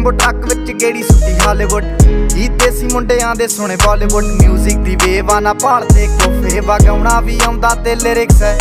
Jumbo truck ਵਿੱਚ ਗੇੜੀ ਸੁੱਟੀ Hollywood ਜੀ ਦੇਸੀ ਮੁੰਡਿਆਂ ਦੇ ਸੁਣੇ ਬਾਲੀਵੁੱਡ 뮤직 ਦੀ ਵੇਵ ਆ ਨਾ ਭਾਲਦੇ ਕੋਫੇ। ਵਗਾਉਣਾ ਵੀ ਆਉਂਦਾ ਤੇ ਲਿਰਿਕਸ ਹੈ।